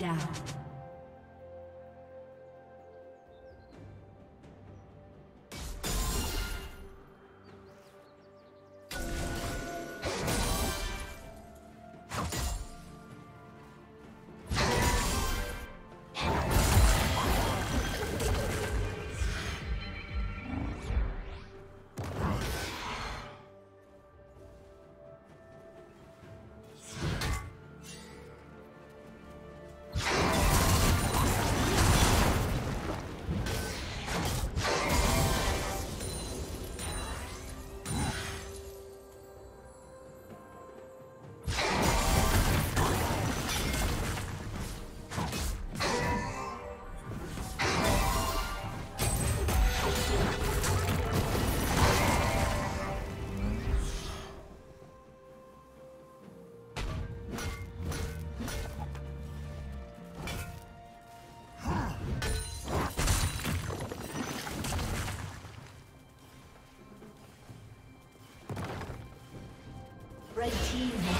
Down. Team has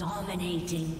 Dominating.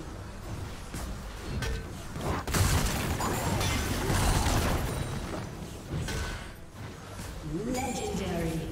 Legendary.